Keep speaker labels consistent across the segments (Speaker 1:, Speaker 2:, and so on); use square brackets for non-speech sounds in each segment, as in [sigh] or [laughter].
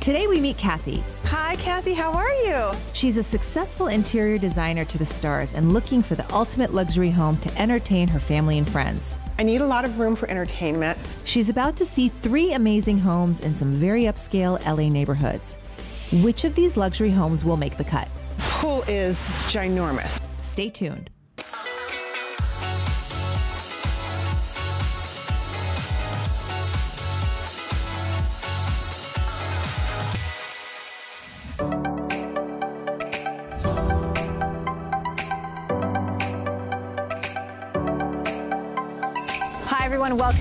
Speaker 1: Today we meet Cathy.
Speaker 2: Hi, Cathy. How are you?
Speaker 1: She's a successful interior designer to the stars and looking for the ultimate luxury home to entertain her family and friends.
Speaker 2: I need a lot of room for entertainment.
Speaker 1: She's about to see three amazing homes in some very upscale LA neighborhoods. Which of these luxury homes will make the cut?
Speaker 2: Pool is ginormous.
Speaker 1: Stay tuned.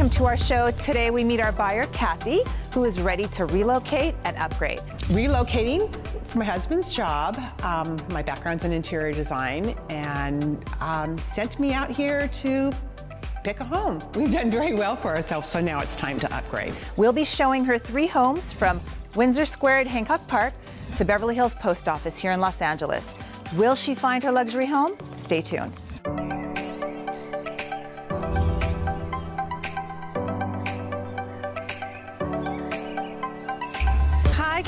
Speaker 3: Welcome to our show. Today we meet our buyer, Cathy, who is ready to relocate and upgrade.
Speaker 2: Relocating for my husband's job. Um, my background's in interior design and um, sent me out here to pick a home. We've done very well for ourselves, so now it's time to upgrade.
Speaker 3: We'll be showing her three homes from Windsor Square at Hancock Park to Beverly Hills Post Office here in Los Angeles. Will she find her luxury home? Stay tuned.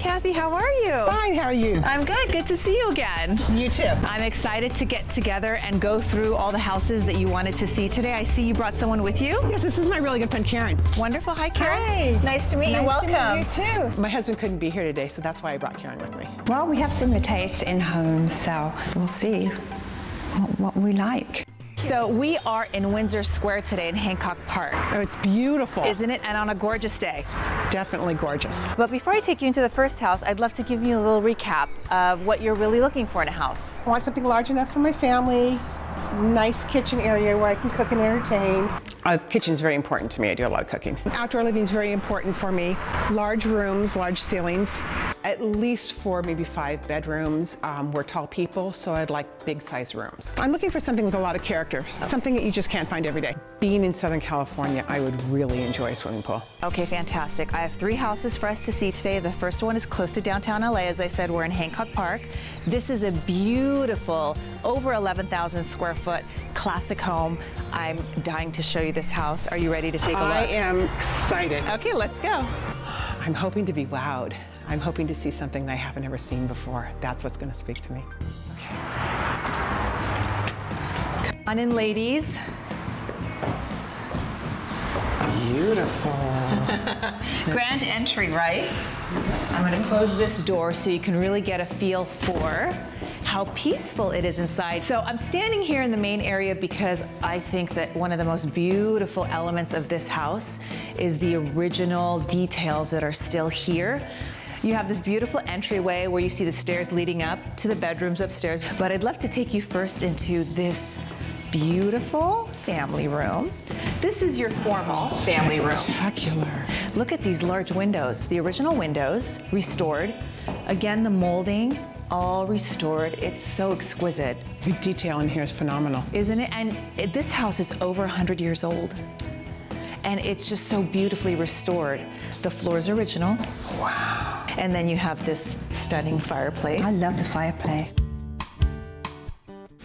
Speaker 3: Cathy. How are you?
Speaker 2: Fine, how are you?
Speaker 3: I'm good. Good to see you again.
Speaker 2: You too.
Speaker 3: I'm excited to get together and go through all the houses that you wanted to see today. I see you brought someone with you.
Speaker 2: Yes, this is my really good friend Karen.
Speaker 3: Wonderful. Hi, Karen.
Speaker 4: Hi.
Speaker 3: Nice to meet you.
Speaker 4: Nice to meet
Speaker 3: Welcome.
Speaker 4: you too.
Speaker 2: My husband couldn't be here today, so that's why I brought Karen with me.
Speaker 4: Well, we have similar tastes in homes, so we'll see what, what we like.
Speaker 3: So we are in Windsor Square today in Hancock Park,
Speaker 2: Oh, it's beautiful.
Speaker 3: isn't it? And on a gorgeous day.
Speaker 2: Definitely gorgeous.
Speaker 3: But before I take you into the first house, I'd love to give you a little recap of what you're really looking for in a house.
Speaker 5: I want something large enough for my family, nice kitchen area where I can cook and entertain.
Speaker 2: Uh, is very important to me. I do a lot of cooking. [laughs] Outdoor living is very important for me. Large rooms, large ceilings, at least four, maybe five bedrooms. Um, we're tall people, so I'd like big size rooms. I'm looking for something with a lot of character, something that you just can't find every day. Being in Southern California, I would really enjoy a swimming pool.
Speaker 3: Okay, fantastic. I have three houses for us to see today. The first one is close to downtown LA. As I said, we're in Hancock Park. This is a beautiful, over 11,000 square foot classic home. I'm dying to show you this house. Are you ready to take a look?
Speaker 2: I am excited.
Speaker 3: Okay, let's go.
Speaker 2: I'm hoping to be wowed. I'm hoping to see something I haven't ever seen before. That's what's going to speak to me. Okay.
Speaker 3: Come on in, ladies.
Speaker 2: Beautiful. [laughs]
Speaker 3: Grand entry, right? I'm going to close this door so you can really get a feel for how peaceful it is inside. So I'm standing here in the main area because I think that one of the most beautiful elements of this house is the original details that are still here. You have this beautiful entryway where you see the stairs leading up to the bedrooms upstairs, but I'd love to take you first into this beautiful family room. This is your formal family room.
Speaker 2: Spectacular.
Speaker 3: Look at these large windows, the original windows, restored. Again, the molding, all restored. It's so exquisite,
Speaker 2: The detail in here is phenomenal.
Speaker 3: isn't it? And it, this house is over 100 years old. And it's just so beautifully restored. The floor is original. Wow. And then you have this stunning fireplace.
Speaker 4: I love the fireplace.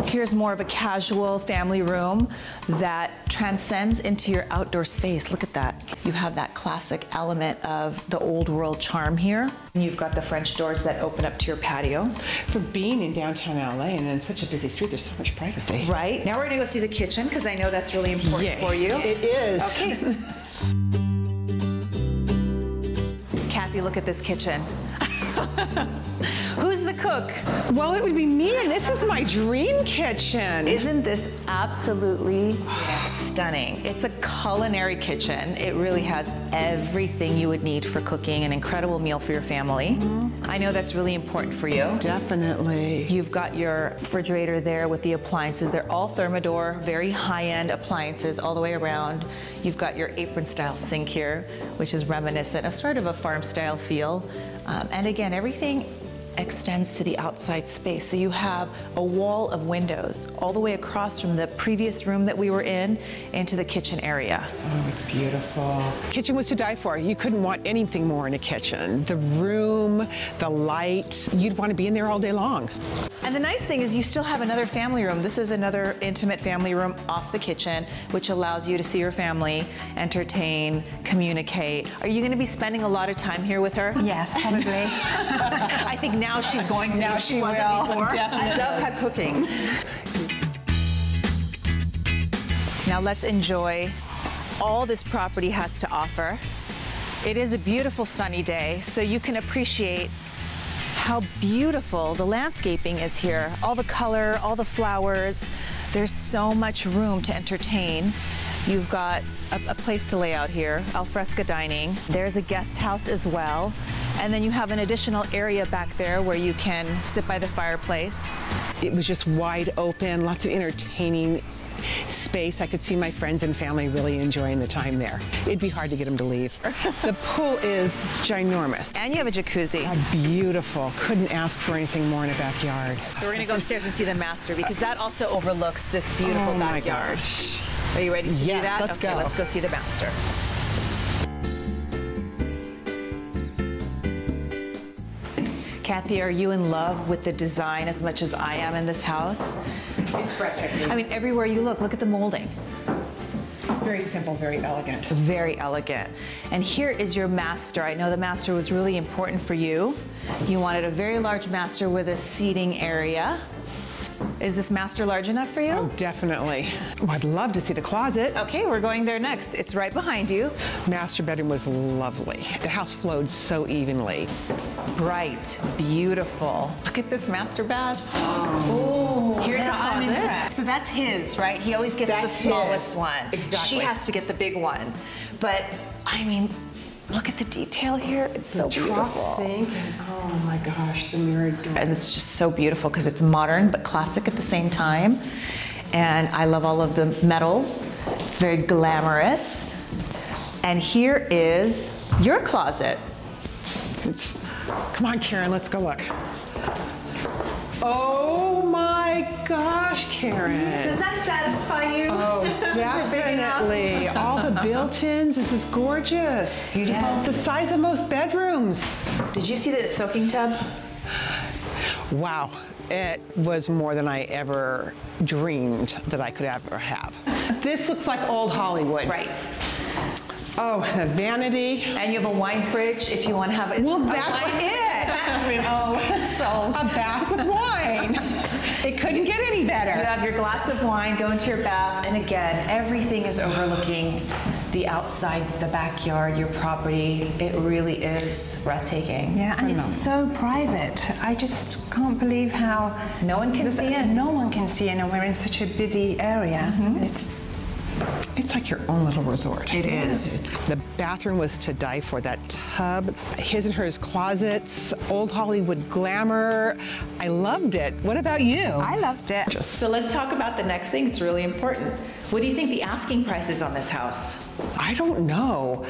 Speaker 3: Here's more of a casual family room that transcends into your outdoor space. Look at that. You have that classic element of the old world charm here. And you've got the French doors that open up to your patio.
Speaker 2: For being in downtown LA and in such a busy street, there's so much privacy.
Speaker 3: Right. Now we're gonna go see the kitchen because I know that's really important
Speaker 2: Yay.
Speaker 3: for you.
Speaker 2: It is.
Speaker 3: Okay. [laughs] Cathy, look at this kitchen. [laughs] Who's the cook?
Speaker 2: Well, it would be me, and this is my dream kitchen.
Speaker 3: Isn't this absolutely stunning? It's a culinary kitchen. It really has everything you would need for cooking an incredible meal for your family. Mm-hmm. I know that's really important for you.
Speaker 2: Definitely.
Speaker 3: You've got your refrigerator there with the appliances. They're all Thermador, very high-end appliances all the way around. You've got your apron-style sink here, which is reminiscent of sort of a farm-style feel. Um, and again, everything extends to the outside space. So you have a wall of windows all the way across from the previous room that we were in into the kitchen area.
Speaker 2: Oh, it's beautiful. Kitchen was to die for. You couldn't want anything more in a kitchen. The room, the light, you'd want to be in there all day long.
Speaker 3: And the nice thing is you still have another family room. This is another intimate family room off the kitchen, which allows you to see your family, entertain, communicate. Are you going to be spending a lot of time here with her?
Speaker 4: Yes, probably. [laughs] [laughs]
Speaker 3: I think now she's going to.
Speaker 4: Now
Speaker 3: if
Speaker 4: she will. I love [laughs] her cooking.
Speaker 3: Now let's enjoy all this property has to offer. It is a beautiful sunny day, so you can appreciate how beautiful the landscaping is here. All the color, all the flowers. There's so much room to entertain. You've got a, a place to lay out here, alfresco dining. There's a guest house as well. And then you have an additional area back there where you can sit by the fireplace.
Speaker 2: It was just wide open, lots of entertaining space. I could see my friends and family really enjoying the time there. It'd be hard to get them to leave. [laughs] the pool is ginormous.
Speaker 3: And you have a jacuzzi.
Speaker 2: Beautiful. Couldn't ask for anything more in a backyard.
Speaker 3: So we're gonna go upstairs and see the master because that also overlooks this beautiful
Speaker 2: oh my
Speaker 3: backyard.
Speaker 2: gosh.
Speaker 3: Are you ready to do
Speaker 2: Yes,
Speaker 3: that?
Speaker 2: let's
Speaker 3: okay,
Speaker 2: go.
Speaker 3: let's go see the master. Cathy, are you in love with the design as much as I am in this house?
Speaker 2: It's breathtaking.
Speaker 3: I mean, everywhere you look, look at the molding.
Speaker 2: Very simple, very elegant.
Speaker 3: Very elegant. And here is your master. I know the master was really important for you. You wanted a very large master with a seating area. Is this master large enough for you?
Speaker 2: Oh, definitely. Oh, I'd love to see the closet.
Speaker 3: Okay, we're going there next. It's right behind you.
Speaker 2: Master bedroom was lovely. The house flowed so evenly.
Speaker 3: Bright, beautiful. Look at this master bath. Oh, here's a
Speaker 4: now I'm
Speaker 3: closet. So that's his, right? He always gets
Speaker 2: That's
Speaker 3: the smallest
Speaker 2: his.
Speaker 3: one.
Speaker 2: Exactly.
Speaker 3: She has to get the big one. But I mean, look at the detail here. It's so
Speaker 2: Trough
Speaker 3: beautiful.
Speaker 2: sink and oh my gosh, the mirrored door.
Speaker 3: And it's just so beautiful because it's modern but classic at the same time. And I love all of the metals. It's very glamorous. And here is your closet.
Speaker 2: Come on, Karen, let's go look. Oh my gosh, Karen.
Speaker 3: Does that satisfy you?
Speaker 2: Oh, [laughs] definitely. All the built-ins. This is gorgeous.
Speaker 3: Yes.
Speaker 2: The size of most bedrooms.
Speaker 3: Did you see the soaking tub?
Speaker 2: Wow. It was more than I ever dreamed that I could ever have. This looks like old Hollywood.
Speaker 3: Right.
Speaker 2: Oh, the vanity.
Speaker 3: And you have a wine fridge if you want to have it.
Speaker 2: Well, that's it. [laughs]
Speaker 3: oh, [laughs] so
Speaker 2: A bath with wine. It couldn't get any better.
Speaker 3: you have your glass of wine, go into your bath, and again, everything is overlooking the outside, the backyard, your property. It really is breathtaking.
Speaker 4: Yeah, and it's so private. I just can't believe how
Speaker 3: No one can see in.
Speaker 4: No one can see in, and we're in such a busy area. Mm-hmm. It's
Speaker 2: It's like your own little resort.
Speaker 3: It is.
Speaker 2: The bathroom was to die for. That tub, his and hers closets, old Hollywood glamour. I loved it. What about you?
Speaker 4: I loved it.
Speaker 2: Just
Speaker 3: So let's talk about the next thing. It's really important. What do you think the asking price is on this house?
Speaker 2: I don't know.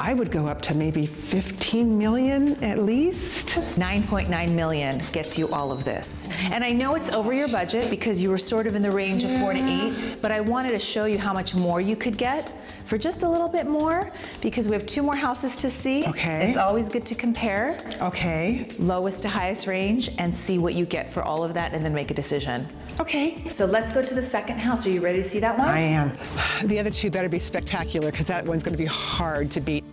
Speaker 2: I would go up to maybe 15 million at least.
Speaker 3: 9.9 million gets you all of this. And I know it's over your budget because you were sort of in the range of four to eight, but I wanted to show you how much more you could get for just a little bit more because we have two more houses to see.
Speaker 2: Okay.
Speaker 3: It's always good to compare
Speaker 2: Okay.
Speaker 3: lowest to highest range and see what you get for all of that and then make a decision.
Speaker 2: Okay.
Speaker 3: So let's go to the second house. Are you ready to see that one?
Speaker 2: I am. [sighs] The other two better be spectacular because that one's going to be hard to beat.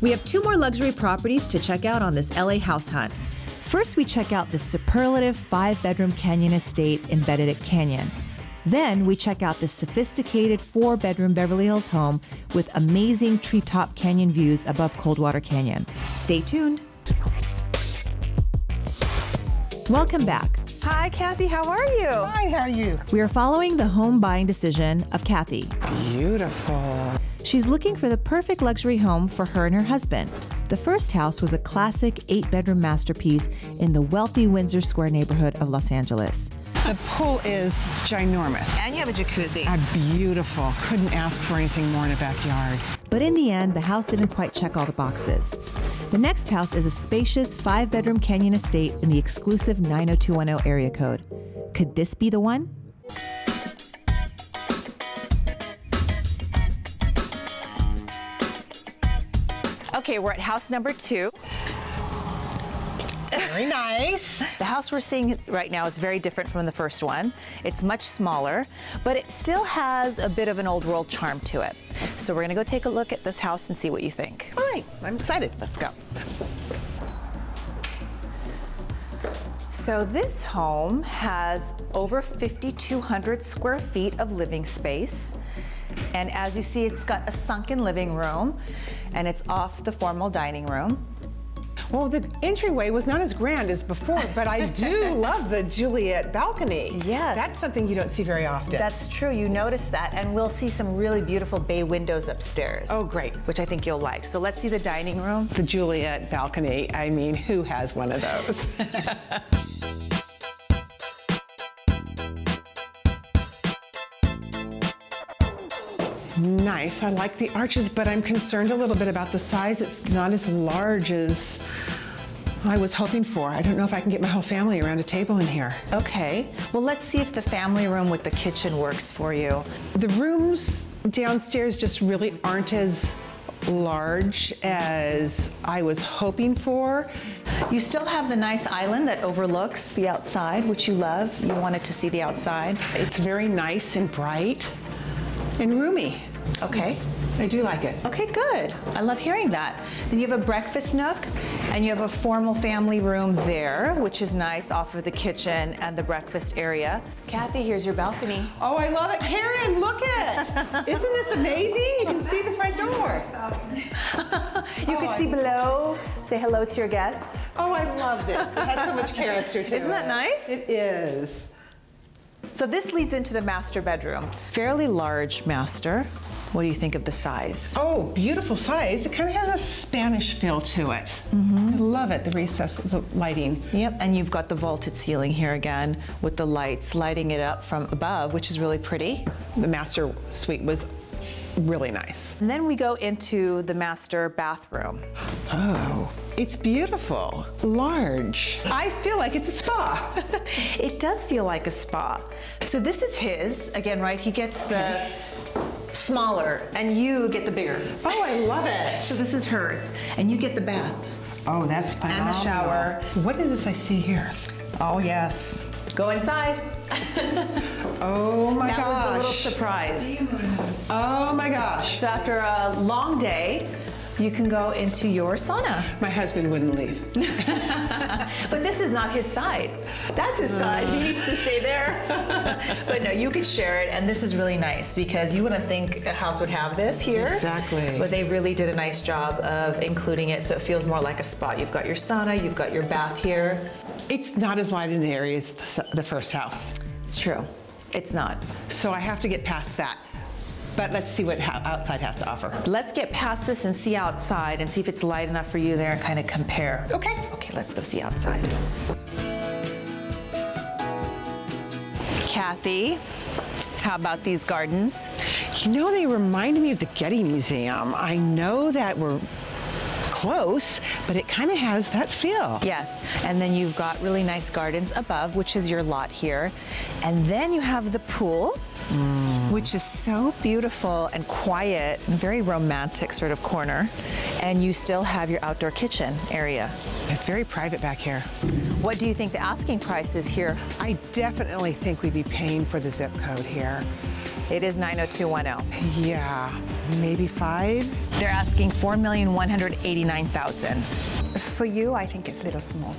Speaker 1: We have two more luxury properties to check out on this LA house hunt. First, we check out the superlative five bedroom canyon estate in Benedict Canyon. Then, we check out the sophisticated four bedroom Beverly Hills home with amazing treetop canyon views above Coldwater Canyon. Stay tuned. Welcome back.
Speaker 3: Hi, Cathy. How are you?
Speaker 2: Hi, how are you?
Speaker 1: We are following the home buying decision of Cathy.
Speaker 2: Beautiful.
Speaker 1: She's looking for the perfect luxury home for her and her husband. The first house was a classic eight bedroom masterpiece in the wealthy Windsor Square neighborhood of Los Angeles.
Speaker 2: The pool is ginormous.
Speaker 3: And you have a jacuzzi.
Speaker 2: Ah, beautiful. Couldn't ask for anything more in a backyard.
Speaker 1: But in the end, the house didn't quite check all the boxes. The next house is a spacious five bedroom canyon estate in the exclusive 90210 area code. Could this be the one?
Speaker 3: Okay, we're at house number two.
Speaker 2: Very nice.
Speaker 3: The house we're seeing right now is very different from the first one. It's much smaller, but it still has a bit of an old world charm to it. So we're gonna go take a look at this house and see what you think.
Speaker 2: All right, I'm excited.
Speaker 3: Let's go. So this home has over 5,200 square feet of living space. And as you see, it's got a sunken living room and it's off the formal dining room.
Speaker 2: Well, the entryway was not as grand as before, [laughs] but I do love the Juliet balcony.
Speaker 3: Yes.
Speaker 2: That's something you don't see very often.
Speaker 3: That's true, you notice that. And we'll see some really beautiful bay windows upstairs.
Speaker 2: Oh, great.
Speaker 3: Which I think you'll like. So let's see the dining room.
Speaker 2: the Juliet balcony. I mean, who has one of those? [laughs] nice. I like the arches, but I'm concerned a little bit about the size. It's not as large as I was hoping for. I don't know if I can get my whole family around a table in here.
Speaker 3: Okay, well, let's see if the family room with the kitchen works for you.
Speaker 2: The rooms downstairs just really aren't as large as I was hoping for.
Speaker 3: You still have the nice island that overlooks the outside, which you love. You wanted to see the outside.
Speaker 2: It's very nice and bright and roomy.
Speaker 3: Okay.
Speaker 2: I do like it.
Speaker 3: Okay, good. I love hearing that. Then you have a breakfast nook and you have a formal family room there, which is nice off of the kitchen and the breakfast area. Cathy, here's your balcony.
Speaker 2: Oh, I love it. Karen, look at it. [laughs] Isn't this amazing? You can see the front door. [laughs]
Speaker 3: You can oh, see below. Say hello to your guests.
Speaker 2: Oh, I love this. It has so much [laughs] character to it.
Speaker 3: Isn't that nice?
Speaker 2: It is.
Speaker 3: So this leads into the master bedroom. Fairly large master. What do you think of the size?
Speaker 2: Oh, beautiful size. It kind of has a Spanish feel to it. Mm-hmm. I love it, the recess, the lighting.
Speaker 3: Yep, and you've got the vaulted ceiling here again with the lights lighting it up from above, which is really pretty.
Speaker 2: The master suite was really nice.
Speaker 3: And then we go into the master bathroom.
Speaker 2: Oh, it's beautiful, large. I feel like it's a spa. [laughs]
Speaker 3: It does feel like a spa. So this is his, again, right? He gets the smaller and you get the bigger.
Speaker 2: Oh, I love it.
Speaker 3: So this is hers and you get the bath.
Speaker 2: Oh, that's phenomenal.
Speaker 3: And the shower.
Speaker 2: What is this I see here?
Speaker 3: Oh yes. Go inside. [laughs]
Speaker 2: Oh my
Speaker 3: that
Speaker 2: gosh.
Speaker 3: That was the little surprise.
Speaker 2: Oh my gosh.
Speaker 3: So after a long day, you can go into your sauna.
Speaker 2: My husband wouldn't leave. [laughs]
Speaker 3: But this is not his side. That's his side. He needs to stay there. [laughs] but no, you could share it, and this is really nice because you wouldn't think a house would have this here.
Speaker 2: Exactly.
Speaker 3: But they really did a nice job of including it so it feels more like a spa. You've got your sauna, you've got your bath here.
Speaker 2: It's not as light the area as the first house.
Speaker 3: It's true. It's not.
Speaker 2: So I have to get past that. But let's see what outside has to offer.
Speaker 3: Let's get past this and see outside and see if it's light enough for you there and kind of compare.
Speaker 2: Okay.
Speaker 3: Okay, let's go see outside. Cathy, how about these gardens?
Speaker 2: You know, they remind me of the Getty Museum. I know that we're close, but it kind of has that feel.
Speaker 3: Yes, and then you've got really nice gardens above, which is your lot here. And then you have the pool, mm. which is so beautiful and quiet and very romantic sort of corner. And you still have your outdoor kitchen area.
Speaker 2: It's very private back here.
Speaker 3: What do you think the asking price is here?
Speaker 2: I definitely think we'd be paying for the zip code here.
Speaker 3: It is 90210.
Speaker 2: Yeah, maybe five?
Speaker 3: They're asking 4,189,000.
Speaker 4: For you, I think it's a little small.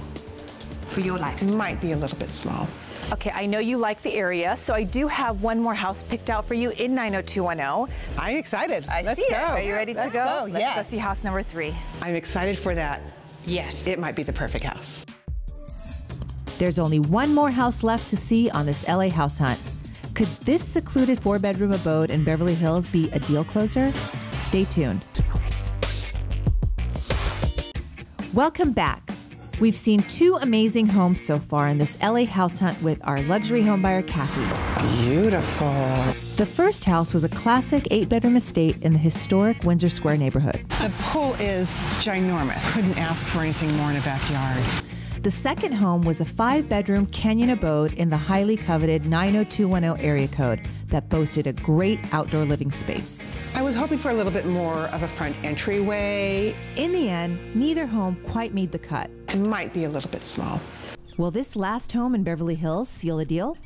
Speaker 4: For your lifestyle.
Speaker 2: Might be a little bit small.
Speaker 3: Okay, I know you like the area, so I do have one more house picked out for you in 90210.
Speaker 2: I'm excited.
Speaker 3: I
Speaker 2: Let's
Speaker 3: see
Speaker 2: go.
Speaker 3: it. Are you ready
Speaker 2: Let's
Speaker 3: to go?
Speaker 2: go,
Speaker 3: Let's
Speaker 2: yes.
Speaker 3: go see house number three.
Speaker 2: I'm excited for that.
Speaker 3: Yes.
Speaker 2: It might be the perfect house.
Speaker 1: There's only one more house left to see on this LA house hunt. Could this secluded four bedroom abode in Beverly Hills be a deal closer? Stay tuned. Welcome back. We've seen two amazing homes so far in this LA house hunt with our luxury homebuyer, Cathy.
Speaker 2: Beautiful.
Speaker 1: The first house was a classic eight bedroom estate in the historic Windsor Square neighborhood.
Speaker 2: The pool is ginormous. Couldn't ask for anything more in a backyard.
Speaker 1: The second home was a five bedroom canyon abode in the highly coveted 90210 area code that boasted a great outdoor living space.
Speaker 2: I was hoping for a little bit more of a front entryway.
Speaker 1: In the end, neither home quite made the cut.
Speaker 2: It might be a little bit small.
Speaker 1: Will this last home in Beverly Hills seal the deal?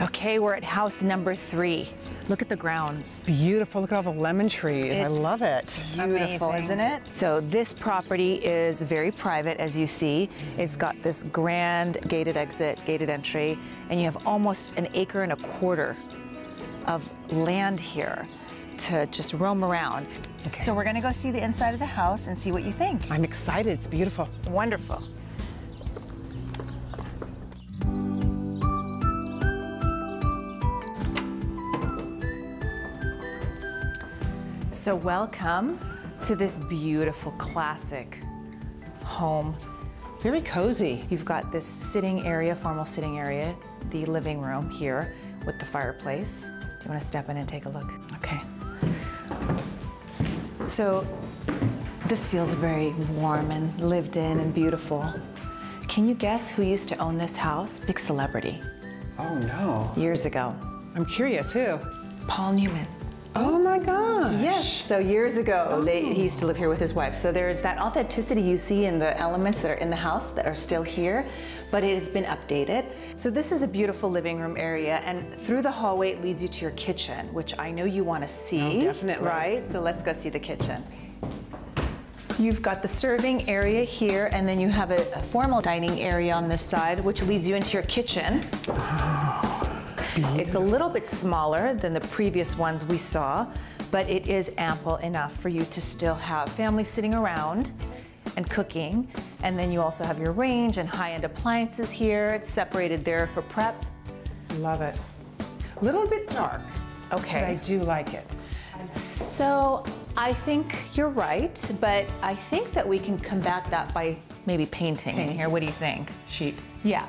Speaker 3: Okay, we're at house number three. Look at the grounds.
Speaker 2: Beautiful. Look at all the lemon trees. I love it.
Speaker 3: Beautiful,
Speaker 4: Amazing.
Speaker 3: isn't it? So this property is very private, as you see. It's got this grand gated exit, gated entry, and you have almost an acre and a quarter of land here to just roam around.
Speaker 2: Okay.
Speaker 3: So we're gonna go see the inside of the house and see what you think.
Speaker 2: I'm excited. It's beautiful.
Speaker 3: Wonderful. So welcome to this beautiful classic home.
Speaker 2: Very cozy.
Speaker 3: You've got this sitting area, formal sitting area, the living room here with the fireplace. Do you want to step in and take a look? Okay. So this feels very warm and lived in and beautiful. Can you guess who used to own this house? Big celebrity.
Speaker 2: Oh no.
Speaker 3: Years ago.
Speaker 2: I'm curious who?
Speaker 3: Paul Newman.
Speaker 2: Oh my gosh.
Speaker 3: Yes. So years ago, they, he used to live here with his wife. So there's that authenticity you see in the elements that are in the house that are still here, but it has been updated. So this is a beautiful living room area, and through the hallway it leads you to your kitchen, which I know you want to see.
Speaker 2: Oh, definitely.
Speaker 3: Right. So let's go see the kitchen. You've got the serving area here, and then you have a, a formal dining area on this side, which leads you into your kitchen. Ah. Mm-hmm. It's a little bit smaller than the previous ones we saw, but it is ample enough for you to still have family sitting around and cooking. And then you also have your range and high-end appliances here. It's separated there for prep.
Speaker 2: Love it. A little bit dark.
Speaker 3: Okay.
Speaker 2: But I do like it.
Speaker 3: So I think you're right, but I think that we can combat that by maybe painting in here. What do you think?
Speaker 2: Cheap.
Speaker 3: Yeah.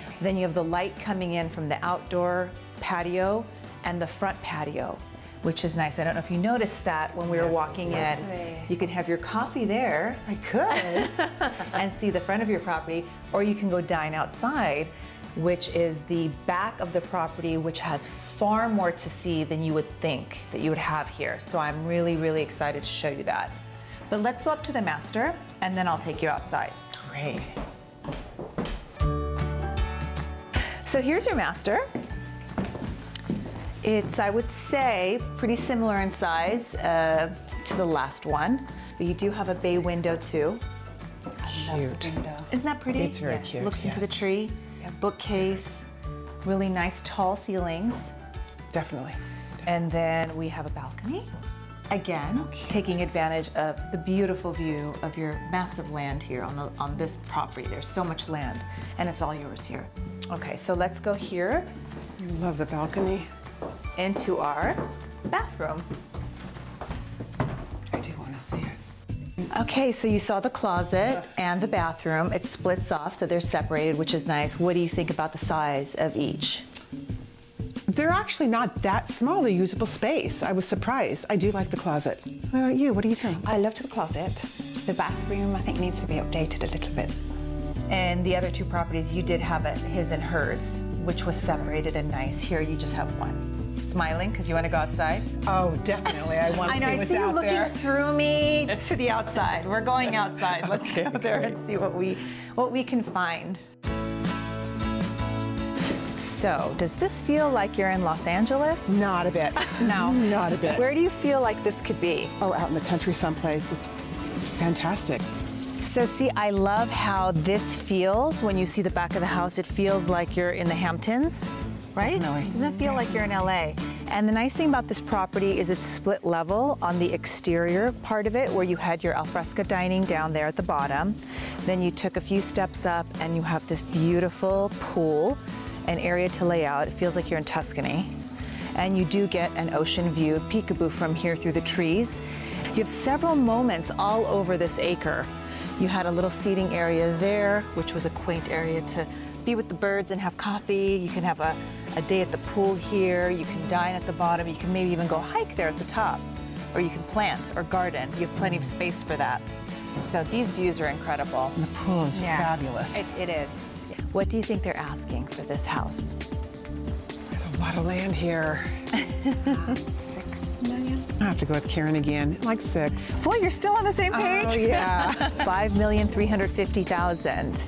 Speaker 3: [laughs] then you have the light coming in from the outdoor patio and the front patio, which is nice. I don't know if you noticed that when we were walking in. You can have your coffee there
Speaker 2: I could. [laughs] [laughs]
Speaker 3: and see the front of your property, or you can go dine outside, which is the back of the property, which has far more to see than you would think that you would have here. So I'm really, really excited to show you that. But let's go up to the master, and then I'll take you outside.
Speaker 2: Great.
Speaker 3: So here's your master. It's, I would say, pretty similar in size uh, to the last one, but you do have a bay window too.
Speaker 2: Cute.
Speaker 3: Isn't that pretty?
Speaker 2: It's very cute,
Speaker 3: Looks into the
Speaker 2: yes.
Speaker 3: tree, bookcase, really nice tall ceilings.
Speaker 2: Definitely.
Speaker 3: And then we have a balcony. Again, taking advantage of the beautiful view of your massive land here on, the, on this property. There's so much land, and it's all yours here. Okay, so let's go here
Speaker 2: I love the balcony.
Speaker 3: into our bathroom.
Speaker 2: I do want to see it.
Speaker 3: Okay, so you saw the closet and the bathroom. It splits off, so they're separated, which is nice. What do you think about the size of each?
Speaker 2: They're actually not that small, the usable space. I was surprised. I do like the closet. What about you? What do you think?
Speaker 4: I loved the closet. The bathroom, I think, needs to be updated a little bit.
Speaker 3: And the other two properties, you did have a his and hers, which was separated and nice. Here, you just have one. Smiling because you want to go outside?
Speaker 2: Oh, definitely. I want to
Speaker 3: I know.
Speaker 2: see
Speaker 3: I see you looking
Speaker 2: there.
Speaker 3: through me to the outside. We're going outside. Let's
Speaker 2: Okay,
Speaker 3: go there and see what we what we can find. So, does this feel like you're in Los Angeles?
Speaker 2: Not a bit. [laughs]
Speaker 3: No.
Speaker 2: Not a bit.
Speaker 3: Where do you feel like this could be?
Speaker 2: Oh, out in the country someplace. It's fantastic.
Speaker 3: So see, I love how this feels when you see the back of the house. It feels like you're in the Hamptons, right?
Speaker 2: Definitely.
Speaker 3: Doesn't it feel like you're in LA? And the nice thing about this property is it's split level on the exterior part of it where you had your alfresco dining down there at the bottom. Then you took a few steps up and you have this beautiful pool, an area to lay out. It feels like you're in Tuscany. And you do get an ocean view, peekaboo from here through the trees. You have several moments all over this acre. You had a little seating area there, which was a quaint area to be with the birds and have coffee. You can have a, a day at the pool here. You can dine at the bottom. You can maybe even go hike there at the top. Or you can plant or garden. You have plenty of space for that. So these views are incredible.
Speaker 2: The pool is
Speaker 4: Yeah.
Speaker 2: fabulous.
Speaker 4: It, it is.
Speaker 3: What do you think they're asking for this house?
Speaker 2: There's a lot of land here. [laughs]
Speaker 4: Six million?
Speaker 2: I have to go with Karen again. Like six.
Speaker 3: Boy, you're still on the same oh, page.
Speaker 2: Oh, yeah. [laughs]
Speaker 3: Five million three hundred fifty thousand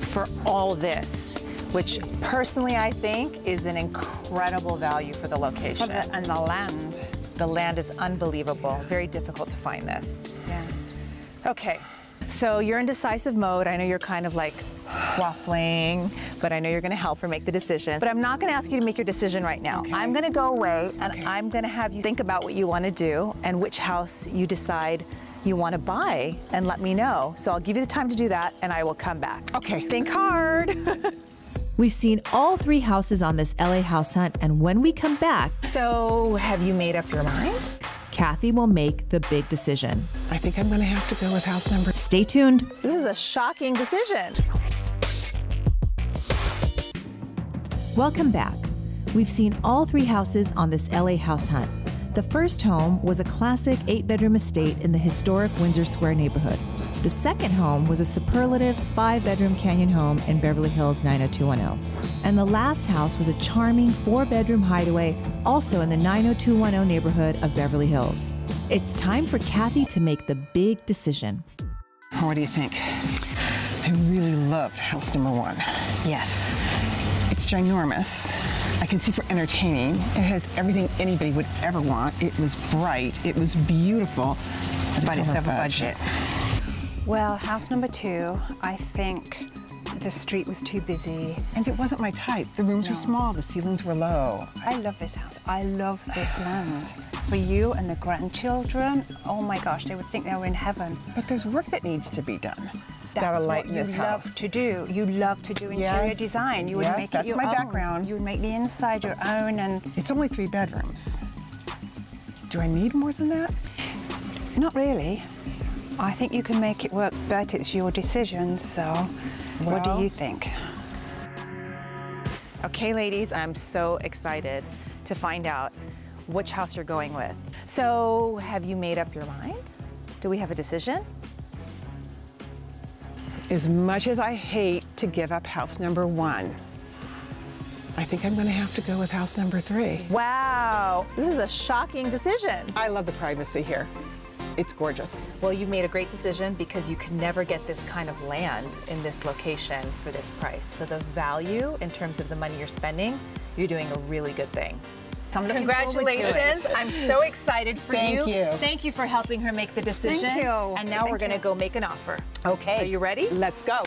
Speaker 3: for all this, which personally I think is an incredible value for the location.
Speaker 4: For the, and the land.
Speaker 3: The land is unbelievable. Very difficult to find this.
Speaker 4: Yeah.
Speaker 3: Okay, so you're in decisive mode. I know you're kind of like waffling, but I know you're gonna help her make the decision. But I'm not gonna ask you to make your decision right now.
Speaker 2: Okay.
Speaker 3: I'm gonna go away and
Speaker 2: Okay.
Speaker 3: I'm gonna have you think about what you wanna do and which house you decide you wanna buy and let me know. So I'll give you the time to do that and I will come back.
Speaker 2: Okay.
Speaker 3: Think hard. [laughs]
Speaker 1: We've seen all three houses on this LA house hunt, and when we come back,
Speaker 3: so have you made up your mind?
Speaker 1: Cathy will make the big decision.
Speaker 2: I think I'm going to have to go with house number.
Speaker 1: Stay tuned.
Speaker 3: This is a shocking decision.
Speaker 1: Welcome back. We've seen all three houses on this LA house hunt. The first home was a classic eight bedroom estate in the historic Windsor Square neighborhood. The second home was a superlative five bedroom canyon home in Beverly Hills 90210. And the last house was a charming four bedroom hideaway also in the 90210 neighborhood of Beverly Hills. It's time for Cathy to make the big decision.
Speaker 2: What do you think? I really loved house number one.
Speaker 4: Yes.
Speaker 2: It's ginormous. I can see for entertaining. It has everything anybody would ever want. It was bright. It was beautiful.
Speaker 4: But it's over budget. Well, house number two, I think the street was too busy.
Speaker 2: And it wasn't my type. The rooms were small. The ceilings were low.
Speaker 4: I love this house. I love this land. For you and the grandchildren, oh my gosh, they would think they were in heaven.
Speaker 2: But there's work that needs to be done.
Speaker 4: That's
Speaker 2: Gotta
Speaker 4: what you
Speaker 2: this
Speaker 4: love to do. You love to do interior
Speaker 2: Yes.
Speaker 4: design. You would
Speaker 2: Yes,
Speaker 4: make
Speaker 2: that's
Speaker 4: it your
Speaker 2: my
Speaker 4: own.
Speaker 2: background.
Speaker 4: You would make the inside your own, and
Speaker 2: It's only three bedrooms. Do I need more than that?
Speaker 4: not really. I think you can make it work, but it's your decision. So, what do you think?
Speaker 3: Okay, ladies, I'm so excited to find out which house you're going with. So, have you made up your mind? Do we have a decision?
Speaker 2: As much as I hate to give up house number one, I think I'm going to have to go with house number three.
Speaker 3: Wow, this is a shocking decision.
Speaker 2: I love the privacy here. It's gorgeous.
Speaker 3: Well, you made a great decision because you can never get this kind of land in this location for this price. So, the value in terms of the money you're spending, you're doing a really good thing.
Speaker 4: I'm looking to it.
Speaker 3: Congratulations. I'm so excited for
Speaker 2: Thank you.
Speaker 3: Thank you for helping her make the decision.
Speaker 4: Thank you.
Speaker 3: And now we're going to go make an offer.
Speaker 2: Okay.
Speaker 3: Are you ready?
Speaker 2: Let's go.